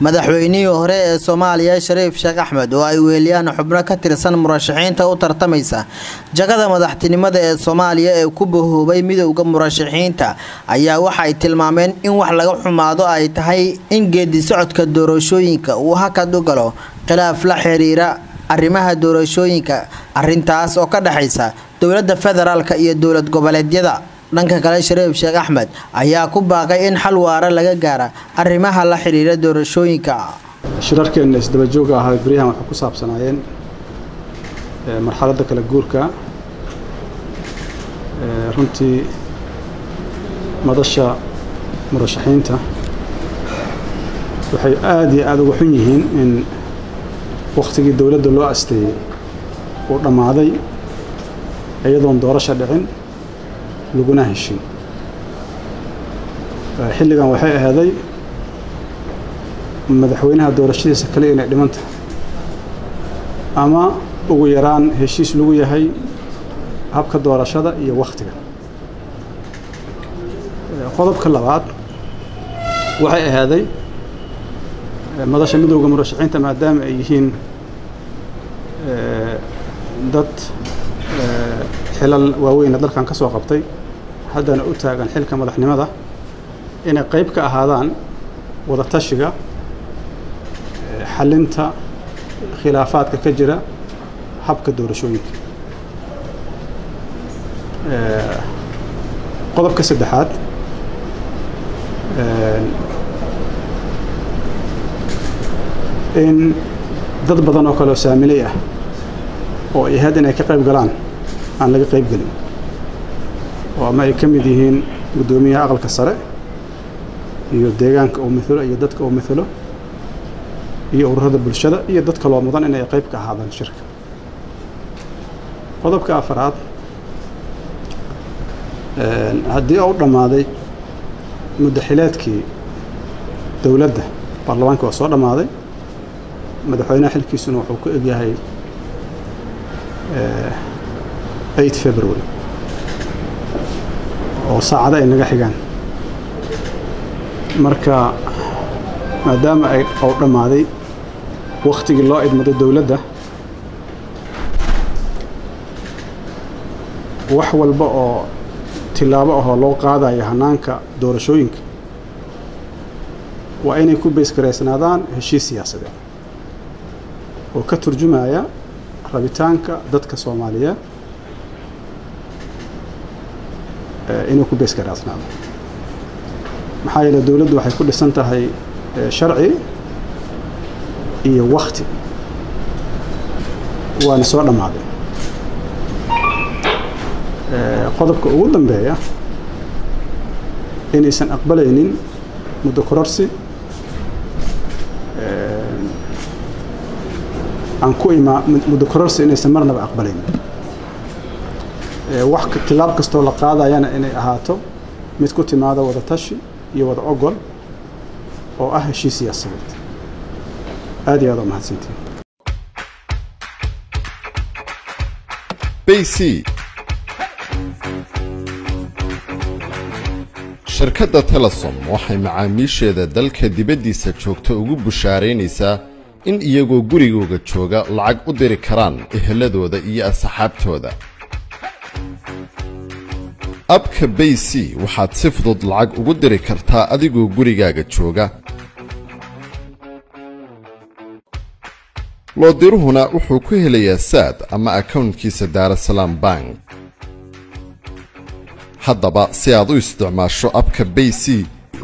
madaxweynihii hore ee soomaaliya shariif sheekh axmed oo ay weeliyaan xubno ka tirsan murashaxiinta u tartamaysa jagada madaxtinimada ee soomaaliya ee ku bahoobay midowda murashaxiinta ayaa waxay tilmaameen in wax laga xumaado ay tahay in geedi socodka doorashooyinka uu hakad u galo khilaaf la xiriira arrimaha doorashooyinka arintaas oo ka dhexaysa dowladda federaalk iyo dowlad goboleedyada dhanka kale shariif sheekh axmed ayaa ku baaqay in xal waara laga gaara arrimaha la xiriira doorashooyinka. Shirarkeenna isdabajooga ahaa beryahan waxay ku saabsanaayeen marxaladda kala guurka runtii madasha murashaxiinta. Waxay aada iyo aada uga xun yihiin in wakhtigii dowladda loo asteeyey uu dhammaaday iyadoon doorasho dhicin laguna heshin. Xilligan waxay ahaaday madaxweynaha doorashadiisa kale inay dhiman tahay. Ama ugu yaraan heshiis lagu yahay habka doorashada iyo wakhtiga. Qodobka labaad waxay ahaaday madasha midowda murashaxiinta maadaama ay yihiin dad xilal waaweyna dalkan ka soo qabtay haddana u taagan xilka madaxnimada inay qayb ka ahaadaan wada tashiga xalinta khilaafaadka ka jira habka doorashooyinka. Qodobka saddexaad in dad badan oo kale oo saamiley ah oo ay ahayd inay ka qayb galaan aan laga qayb gelin oo ama ay ka mid yihiin guddoomiyaha aqalka sare iyo deegaanka uu mithalo iyo dadka uu mithalo iyo ururada bulshada iyo dad kaloo mudan inay qayb ka ahaadaan shirka. Qodobka afaraad haddii u dhammaaday muddaxileedkii dowladda baarlamaanka waa soo dhammaaday madaxweynaha xilkiisuna wuxuu ku egyahay eight february oo saacado ay naga xigaan. Marka maadaama ay ou dhammaaday wakhtigii loo idmado dowladda wax walba oo tilaabo ahoo loo qaadayo hannaanka doorashooyinka waa inay ku baysgaraysnaadaan heshiis siyaasadeed oo ka turjumaya rabitaanka dadka soomaaliyeed inuu ku beesgaraasnaado maxaa yeele dowladdu waxay ku dhisan tahay sharci iyo wakti waana soo dhammaaday. Qodobka ugu dambeeya inaysan aqbalaynin muddo kororsi aan ku imaa muddo kororsi inaysan marnaba aqbalaynin wax tilaab kastoo la qaadayana inay ahaato mid ku timaada wada tashi iyo wada ogol oo ah heshiis siyaasadeed. Aad iyo aad u mahadsantiin. Shirkadda telesom waxay macaamiisheeda dalka dibaddiisa joogta ugu bushaaraynaysaa in iyagoo gurigooga jooga lacag u diri karaan eheladooda iyo asxaabtooda abka bay c waxaad si fudud lacag ugu diri kartaa adigoo gurigaaga jooga. Loodiruhuna wuxuu ku helayaa saad ama akawntkiisa daarasalaam bank. Haddaba si aad u isticmaasho abka bay c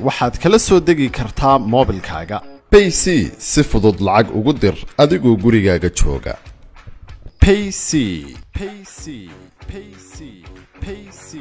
waxaad kala soo degi kartaa moobilkaaga bay c si fudud lacag ugu dir adigoo gurigaaga jooga PC, PC, PC, PC.